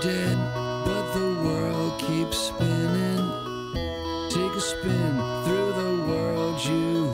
dead, but the world keeps spinning. Take a spin through the world you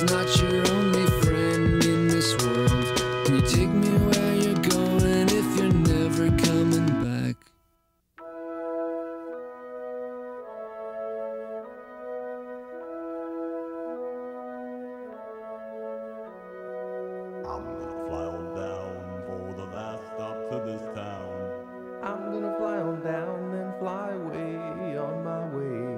if not your only friend in this world? Can you take me where you're going if you're never coming back? I'm gonna fly on down for the last stop to this town. I'm gonna fly on down and fly away on my way.